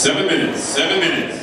Seven minutes, seven minutes.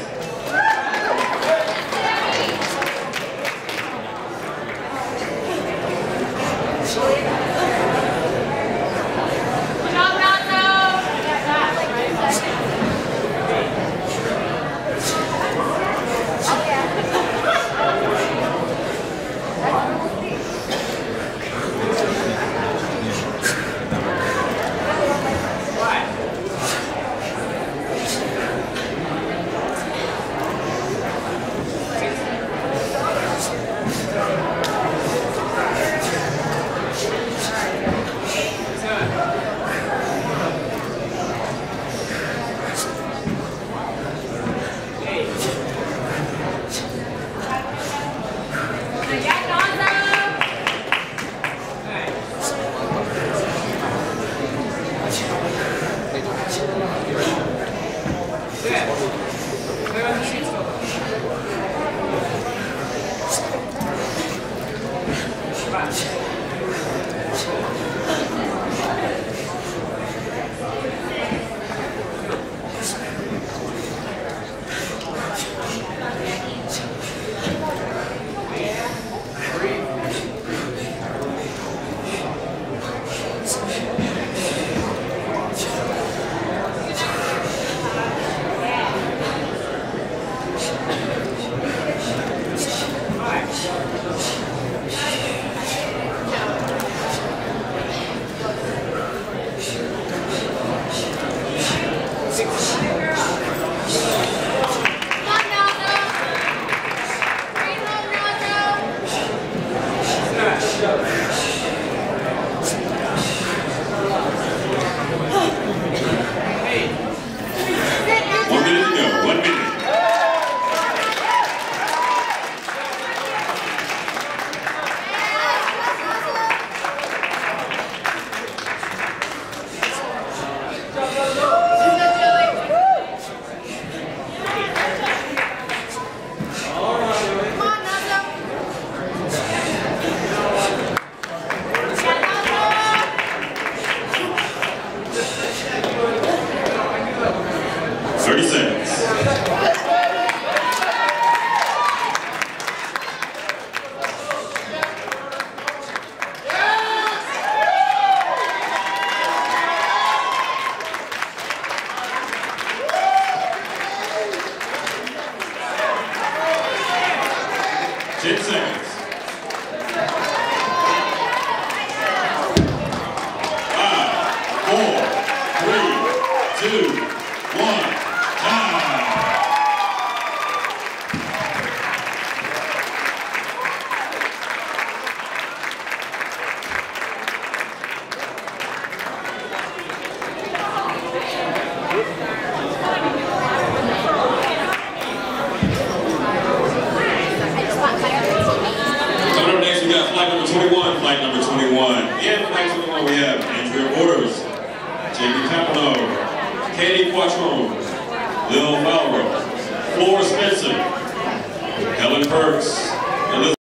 Two, one,